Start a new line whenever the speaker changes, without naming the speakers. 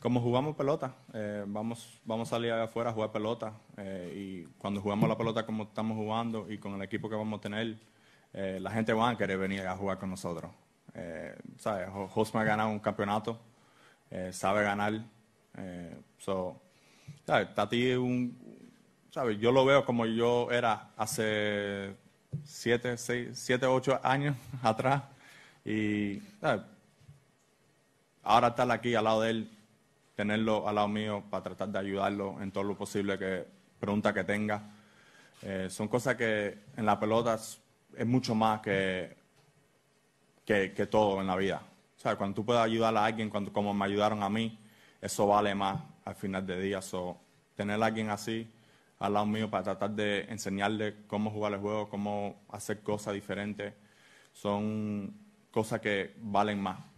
Como jugamos pelota, eh, vamos, vamos a salir afuera a jugar pelota eh, y cuando jugamos la pelota como estamos jugando y con el equipo que vamos a tener, eh, la gente va a querer venir a jugar con nosotros. ¿sabes? Hosma ha ganado un campeonato, sabe ganar. So, ¿sabes? Tati es un, ¿sabes? Yo lo veo como yo era hace siete, seis, siete, ocho años atrás y ahora estar aquí al lado de él, tenerlo al lado mío para tratar de ayudarlo en todo lo posible que pregunta que tenga. Eh, son cosas que en la pelota es, mucho más que, que, que todo en la vida. O sea, cuando tú puedes ayudar a alguien, cuando, como me ayudaron a mí, eso vale más al final del día. So, tener a alguien así al lado mío para tratar de enseñarle cómo jugar el juego, cómo hacer cosas diferentes, son cosas que valen más.